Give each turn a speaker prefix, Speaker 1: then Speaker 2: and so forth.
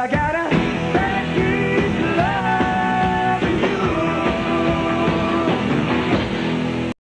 Speaker 1: I gotta